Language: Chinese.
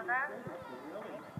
好的。